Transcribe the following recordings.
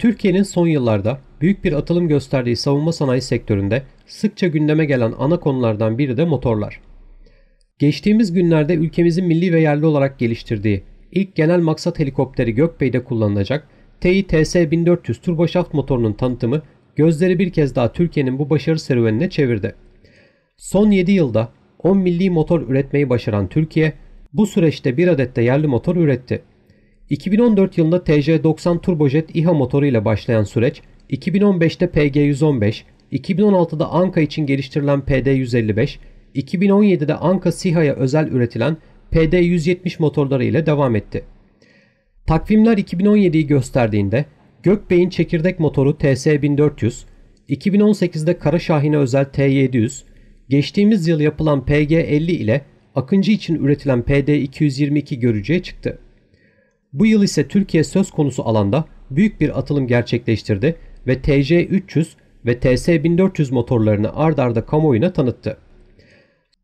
Türkiye'nin son yıllarda büyük bir atılım gösterdiği savunma sanayi sektöründe sıkça gündeme gelen ana konulardan biri de motorlar. Geçtiğimiz günlerde ülkemizin milli ve yerli olarak geliştirdiği ilk genel maksat helikopteri Gökbey'de kullanılacak TI-TS-1400 turboşaft motorunun tanıtımı gözleri bir kez daha Türkiye'nin bu başarı serüvenine çevirdi. Son 7 yılda 10 milli motor üretmeyi başaran Türkiye bu süreçte bir adet de yerli motor üretti. 2014 yılında TJ90 turbojet İHA motoru ile başlayan süreç 2015'te PG115, 2016'da Anka için geliştirilen PD155, 2017'de Anka SİHA'ya özel üretilen PD170 motorları ile devam etti. Takvimler 2017'yi gösterdiğinde Gökbey'in çekirdek motoru TS1400, 2018'de Kara Şahin'e özel T700, geçtiğimiz yıl yapılan PG50 ile Akıncı için üretilen PD222 görücüye çıktı. Bu yıl ise Türkiye söz konusu alanda büyük bir atılım gerçekleştirdi ve TJ300 ve TS1400 motorlarını ard arda kamuoyuna tanıttı.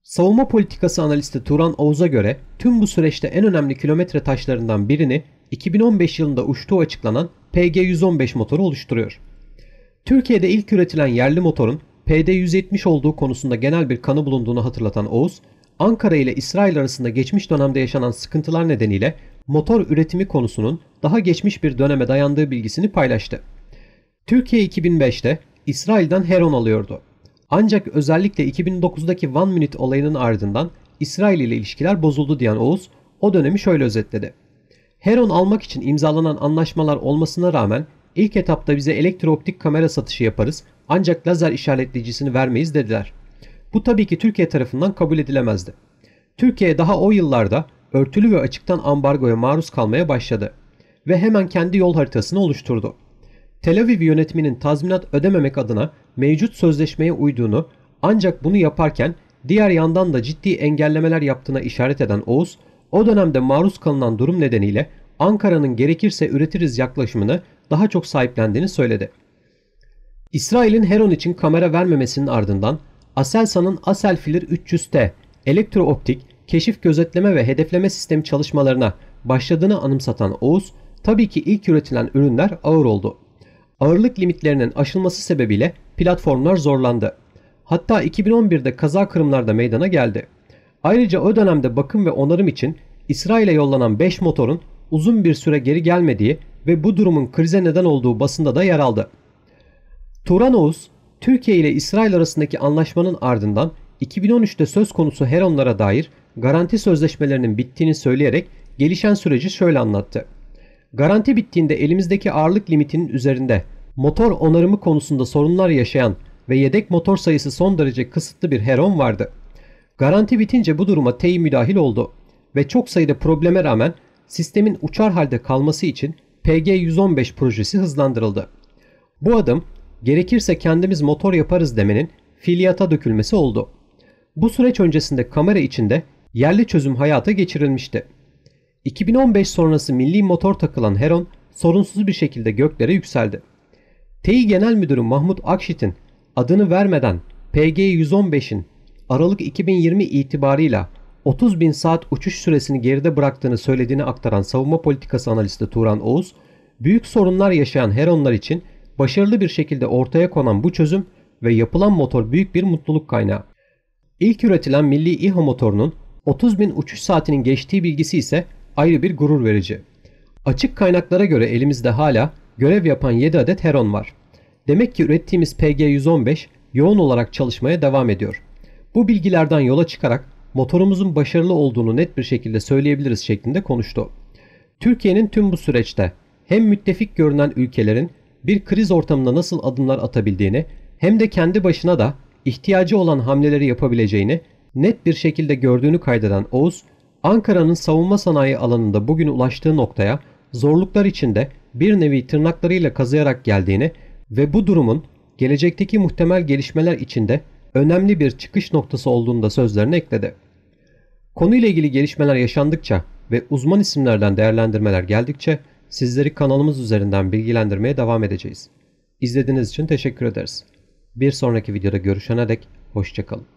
Savunma politikası analisti Turan Oğuz'a göre tüm bu süreçte en önemli kilometre taşlarından birini 2015 yılında uçtuğu açıklanan PG115 motoru oluşturuyor. Türkiye'de ilk üretilen yerli motorun PD170 olduğu konusunda genel bir kanı bulunduğunu hatırlatan Oğuz, Ankara ile İsrail arasında geçmiş dönemde yaşanan sıkıntılar nedeniyle motor üretimi konusunun daha geçmiş bir döneme dayandığı bilgisini paylaştı. Türkiye 2005'te İsrail'den Heron alıyordu. Ancak özellikle 2009'daki One Minute olayının ardından İsrail ile ilişkiler bozuldu diyen Oğuz o dönemi şöyle özetledi. Heron almak için imzalanan anlaşmalar olmasına rağmen ilk etapta bize elektrooptik kamera satışı yaparız ancak lazer işaretleyicisini vermeyiz dediler. Bu tabii ki Türkiye tarafından kabul edilemezdi. Türkiye daha o yıllarda örtülü ve açıktan ambargoya maruz kalmaya başladı ve hemen kendi yol haritasını oluşturdu. Tel Aviv yönetiminin tazminat ödememek adına mevcut sözleşmeye uyduğunu ancak bunu yaparken diğer yandan da ciddi engellemeler yaptığına işaret eden Oğuz, o dönemde maruz kalınan durum nedeniyle Ankara'nın gerekirse üretiriz yaklaşımını daha çok sahiplendiğini söyledi. İsrail'in Heron için kamera vermemesinin ardından Aselsan'ın Aselfilir 300T elektrooptik, keşif gözetleme ve hedefleme sistemi çalışmalarına başladığını anımsatan Oğuz, tabii ki ilk üretilen ürünler ağır oldu. Ağırlık limitlerinin aşılması sebebiyle platformlar zorlandı. Hatta 2011'de kaza kırımlarda meydana geldi. Ayrıca o dönemde bakım ve onarım için İsrail'e yollanan 5 motorun uzun bir süre geri gelmediği ve bu durumun krize neden olduğu basında da yer aldı. Turan Oğuz, Türkiye ile İsrail arasındaki anlaşmanın ardından 2013'te söz konusu Heronlara dair garanti sözleşmelerinin bittiğini söyleyerek gelişen süreci şöyle anlattı. Garanti bittiğinde elimizdeki ağırlık limitinin üzerinde motor onarımı konusunda sorunlar yaşayan ve yedek motor sayısı son derece kısıtlı bir Heron vardı. Garanti bitince bu duruma TEİ müdahil oldu ve çok sayıda probleme rağmen sistemin uçar halde kalması için PG115 projesi hızlandırıldı. Bu adım gerekirse kendimiz motor yaparız demenin fiiliyata dökülmesi oldu. Bu süreç öncesinde kamera içinde yerli çözüm hayata geçirilmişti. 2015 sonrası milli motor takılan Heron sorunsuz bir şekilde göklere yükseldi. TEİ Genel Müdürü Mahmut Akşit'in adını vermeden PG-115'in Aralık 2020 itibarıyla 30 bin saat uçuş süresini geride bıraktığını söylediğini aktaran savunma politikası analisti Turan Oğuz, büyük sorunlar yaşayan Heronlar için başarılı bir şekilde ortaya konan bu çözüm ve yapılan motor büyük bir mutluluk kaynağı. İlk üretilen milli İHA motorunun 30 bin uçuş saatinin geçtiği bilgisi ise ayrı bir gurur verici. Açık kaynaklara göre elimizde hala görev yapan 7 adet Heron var. Demek ki ürettiğimiz PG-115 yoğun olarak çalışmaya devam ediyor. Bu bilgilerden yola çıkarak motorumuzun başarılı olduğunu net bir şekilde söyleyebiliriz şeklinde konuştu. Türkiye'nin tüm bu süreçte hem müttefik görünen ülkelerin bir kriz ortamında nasıl adımlar atabildiğini hem de kendi başına da ihtiyacı olan hamleleri yapabileceğini net bir şekilde gördüğünü kaydeden Oğuz, Ankara'nın savunma sanayi alanında bugün ulaştığı noktaya zorluklar içinde bir nevi tırnaklarıyla kazıyarak geldiğini ve bu durumun gelecekteki muhtemel gelişmeler içinde önemli bir çıkış noktası olduğunu da sözlerine ekledi. Konuyla ilgili gelişmeler yaşandıkça ve uzman isimlerden değerlendirmeler geldikçe sizleri kanalımız üzerinden bilgilendirmeye devam edeceğiz. İzlediğiniz için teşekkür ederiz. Bir sonraki videoda görüşene dek hoşçakalın.